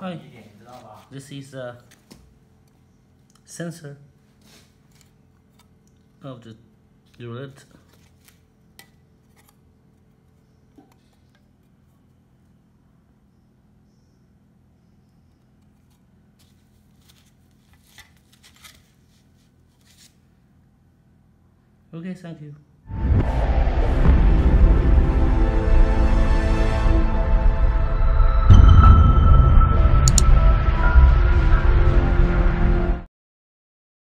Hi. This is a sensor of the unit. Okay, thank you.